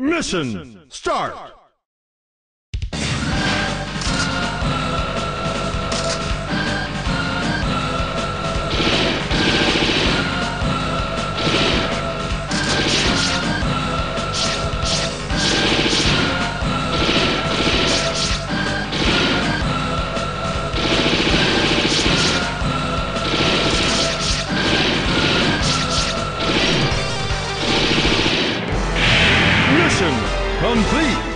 Mission start! Mission complete!